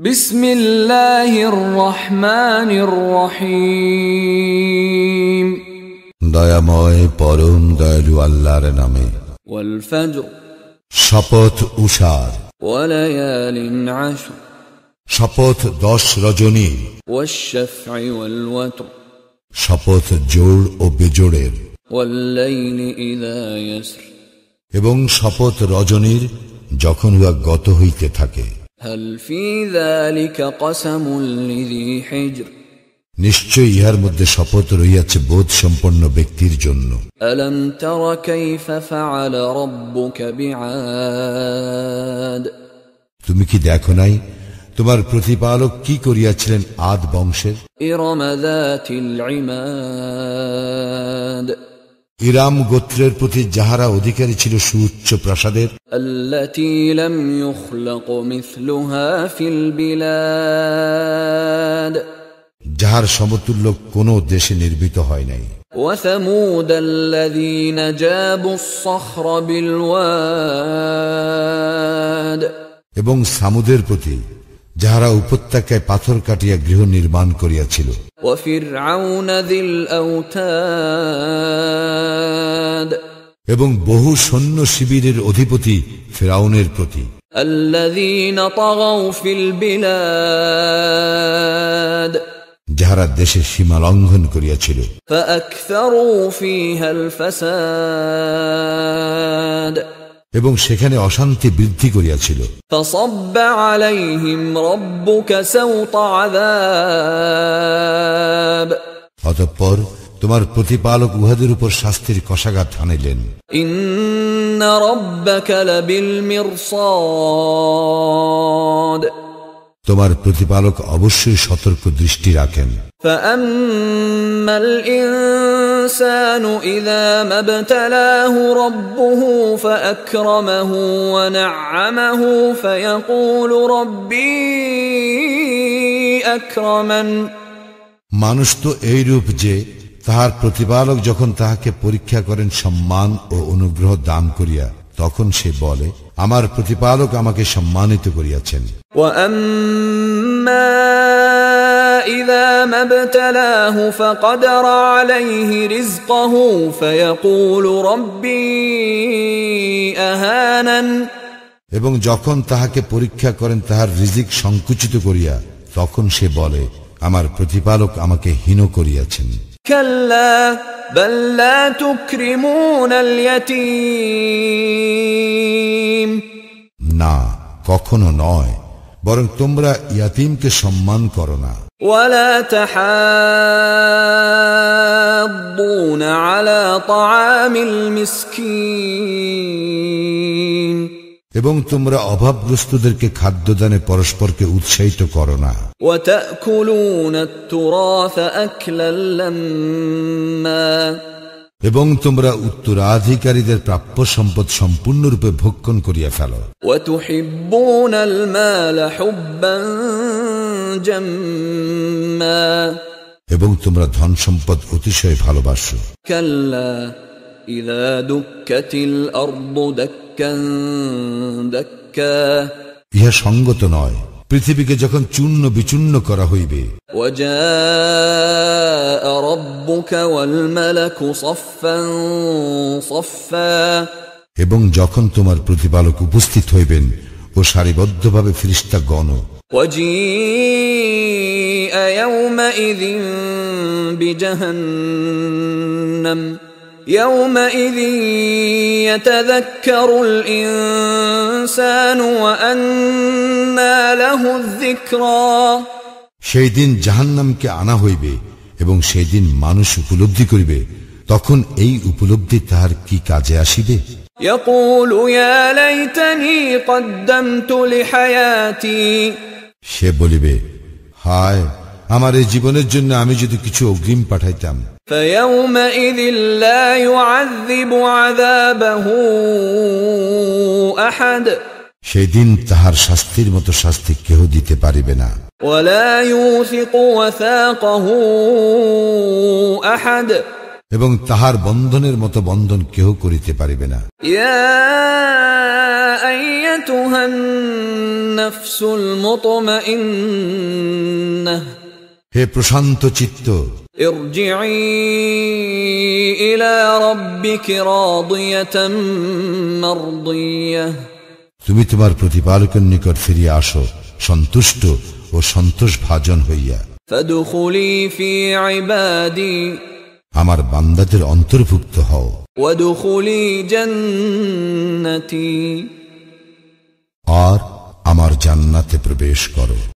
বিসমিল্লাহির রহমানির রহিম। দয়াময় পরম দয়ালু আল্লাহর নামে। ওয়াল শপথ উষার। ওয়ালায়ালিন শপথ দশ রজনী। ওয়াশ-শাফঈ শপথ জোর ও বেজোড়ের। ওয়াল্লাইলি এবং শপথ রজনীর যখন উহা গত হইতে থাকে। নিশ্চয় ইহার মধ্যে শপথ রইয়াছে বোধ সম্পন্ন ব্যক্তির জন্য। তুমি কি দেখো নাই তোমার প্রতিপালক কি করিয়াছিলেন আদ বংশের? ইরামাযাতিল ইমাদ ইরাম গোত্রের প্রতি যাহারা অধিকারী ছিল সুউচ্চ প্রাসাদের التي لم يخلق مثلها في البلاد যাহার সমতুল্য কোনো দেশে নির্মিত হয় নাই وثمود الذين جابوا الصخر بالواد এবং সামুদের প্রতি যাহারা উপত্যকায় পাথর কাটিয়া গৃহ নির্মাণ করিয়াছিল। এবং বহু সৈন্য শিবিরের অধিপতি ফেরাউনের প্রতি। যাহারা দেশের সীমা লঙ্ঘন করিয়াছিল। এবং সেখানে অশান্তি বৃদ্ধি করিয়াছিল। অতঃপর তোমার প্রতিপালক উহাদের উপর শাস্তির কষাঘাত আনিলেন। ইন্না রব্বাকা লাবিল তোমার প্রতিপালক অবশ্যই সতর্ক দৃষ্টি রাখেন فأما الإنسان إذا ما ابتلاه ربه فأكرمه ونعمه فيقول ربي أكرمن মানুষ তো এইরূপ যে তাহার প্রতিপালক যখন তাহাকে পরীক্ষা করেন সম্মান ও অনুগ্রহ দান করিয়া তখন সে বলে আমার প্রতিপালক আমাকে সম্মানিত করিয়াছেন وأما إذا ما ابتلاه فقدر عليه رزقه فيقول ربي أهانن এবং যখন তাহাকে পরীক্ষা করেন তাহার রিজিক সংকুচিত করিয়া তখন সে বলে আমার প্রতিপালক আমাকে হীন করিয়াছেন كلا بل لا تكرمون اليتيم না কখনো নয় বরং তোমরা ইয়াতিমকে সম্মান করো না ولا تحاضون على طعام المسكين এবং তোমরা অভাবগ্রস্তদেরকে খাদ্যদানে পরস্পরকে উৎসাহিত করো না। এবং তোমরা উত্তরাধিকারীদের প্রাপ্য সম্পদ সম্পূর্ণরূপে ভক্ষণ করিয়া ফেলো। এবং তোমরা ধন সম্পদ অতিশয় ভালোবাসো। كلا إذا دكت الأرض دكا دكا ইহা সঙ্গত নয় পৃথিবীকে যখন চূর্ণ বিচূর্ণ করা হইবে وجاء ربك والملك صفا صفا এবং যখন তোমার প্রতিপালক উপস্থিত হইবেন ও সারিবদ্ধভাবে ফিরিস্তা গণ وجيء يومئذ بجهنم يومئذ يتذكر الإنسان وأنى له الذكرى সেই দিন জাহান্নামকে আনা হইবে এবং সেই দিন মানুষ উপলব্ধি করিবে তখন এই উপলব্ধি তাহার কি কাজে আসিবে يقول يا ليتني قدمت لحياتي সে বলিবে হায় আমার এই জীবনের জন্য আমি যদি কিছু অগ্রিম পাঠাইতাম فيومئذ لا يعذب عذابه احد সেই দিন তাহার শাস্তির মতো শাস্তি কেহ দিতে পারিবে না ولا يوثق وثاقه احد এবং তাহার বন্ধনের মতো বন্ধন কেহ করিতে পারিবে না يا أيتها النفس المطمئنة হে প্রশান্ত চিত্ত তুমি তোমার প্রতিপালকের নিকট ফিরিয়ে আসো সন্তুষ্ট ও সন্তোষ ভাজন হইয়া আমার বান্দাদের অন্তর্ভুক্ত হও। আর আমার জান্নাতে প্রবেশ করো।